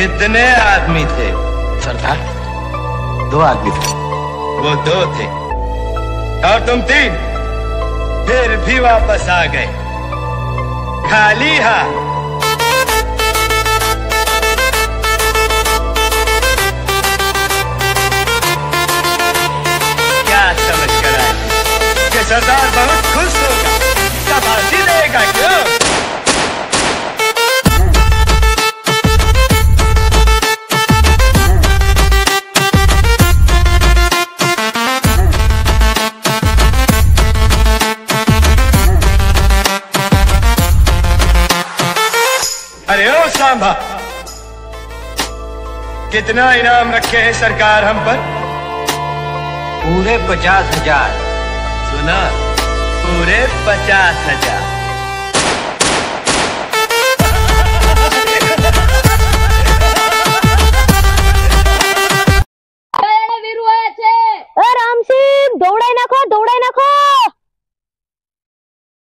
कितने आदमी थे? सरदार दो आदमी थे। वो दो थे। और तुम तीन? फिर भी वापस आ गए। खाली हाथ क्या समझ कर कि सरदार बहुत खुश होगा। अरे ओ सांभा कितना इनाम रखे हैं सरकार हम पर पूरे पचास हजार सुना पूरे पचास हजार વીરુ છે એ રામસિંહ દોડાઈ નાખો દોડાઈ નાખો